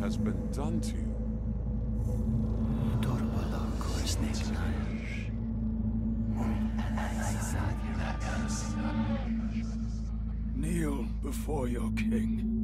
has been done to you? Kneel before your king.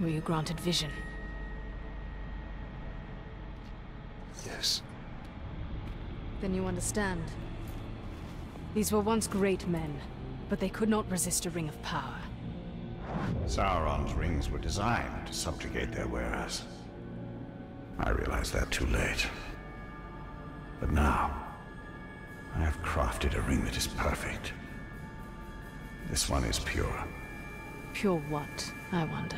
Were you granted vision? Yes. Then you understand. These were once great men, but they could not resist a ring of power. Sauron's rings were designed to subjugate their wearers. I realized that too late. But now, I have crafted a ring that is perfect. This one is pure. Pure what, I wonder.